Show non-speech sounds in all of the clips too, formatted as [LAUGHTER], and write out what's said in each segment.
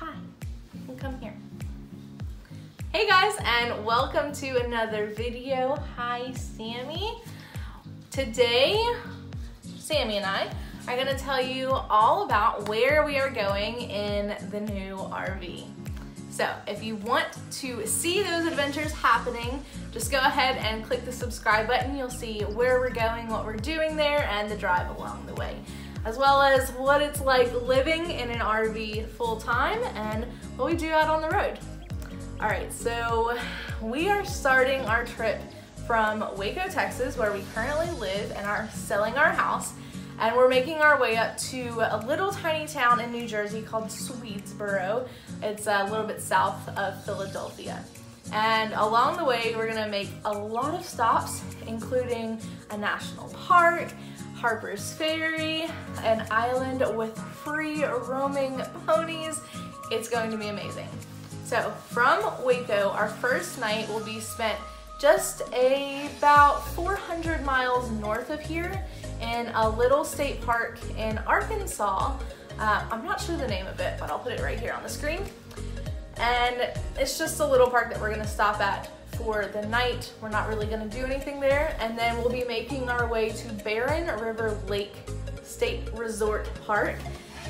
Hi, come here. Hey guys, and welcome to another video. Hi, Sammy. Today, Sammy and I are gonna tell you all about where we are going in the new RV. So if you want to see those adventures happening, just go ahead and click the subscribe button. You'll see where we're going, what we're doing there, and the drive along the way, as well as what it's like living in an RV full time and what we do out on the road. All right, so we are starting our trip from Waco, Texas, where we currently live and are selling our house and we're making our way up to a little tiny town in New Jersey called Swedesboro. It's a little bit south of Philadelphia. And along the way, we're gonna make a lot of stops, including a national park, Harper's Ferry, an island with free roaming ponies. It's going to be amazing. So from Waco, our first night will be spent just about 400 miles north of here in a little state park in Arkansas. Uh, I'm not sure the name of it, but I'll put it right here on the screen. And it's just a little park that we're gonna stop at for the night. We're not really gonna do anything there. And then we'll be making our way to Barren River Lake State Resort Park.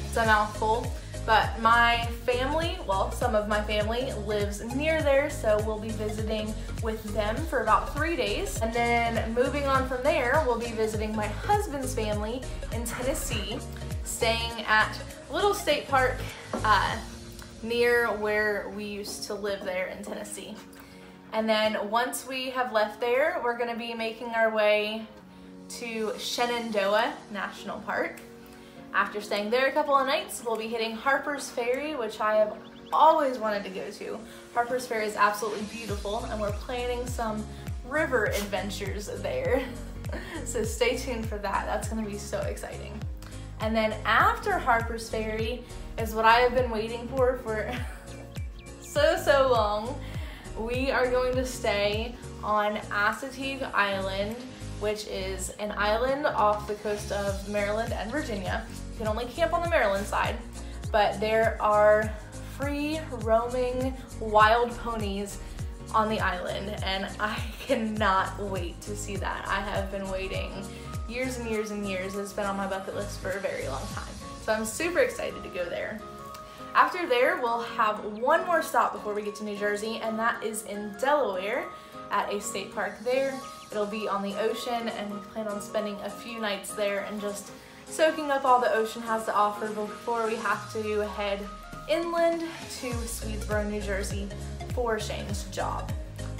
It's a mouthful. But my family, well, some of my family lives near there, so we'll be visiting with them for about three days. And then moving on from there, we'll be visiting my husband's family in Tennessee, staying at Little State Park uh, near where we used to live there in Tennessee. And then once we have left there, we're gonna be making our way to Shenandoah National Park. After staying there a couple of nights, we'll be hitting Harper's Ferry, which I have always wanted to go to. Harper's Ferry is absolutely beautiful and we're planning some river adventures there. [LAUGHS] so stay tuned for that. That's gonna be so exciting. And then after Harper's Ferry is what I have been waiting for for [LAUGHS] so, so long. We are going to stay on Assateague Island, which is an island off the coast of Maryland and Virginia You can only camp on the Maryland side, but there are free roaming wild ponies on the island and I [LAUGHS] cannot wait to see that. I have been waiting years and years and years. It's been on my bucket list for a very long time. So I'm super excited to go there. After there, we'll have one more stop before we get to New Jersey and that is in Delaware at a state park there. It'll be on the ocean and we plan on spending a few nights there and just soaking up all the ocean has to offer before we have to head inland to Swedesboro, New Jersey for Shane's job.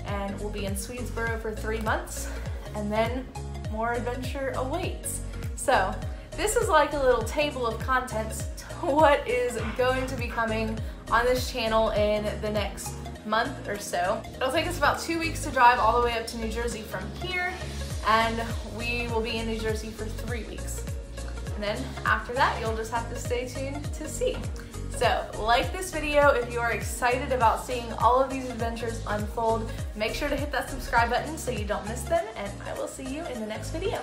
And we'll be in Swedesboro for three months and then more adventure awaits. So this is like a little table of contents [LAUGHS] what is going to be coming on this channel in the next month or so. It'll take us about two weeks to drive all the way up to New Jersey from here and we will be in New Jersey for three weeks. And then after that, you'll just have to stay tuned to see. So like this video if you are excited about seeing all of these adventures unfold. Make sure to hit that subscribe button so you don't miss them and I will see you in the next video.